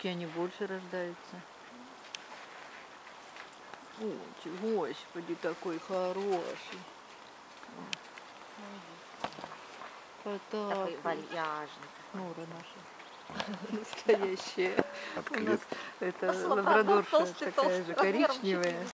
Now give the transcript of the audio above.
Все-таки они больше рождаются. Ой, господи, такой хороший. Такий Потапый. вальяжний. Нора наша. Настоящая. У нас это лабрадорша такая же коричневая.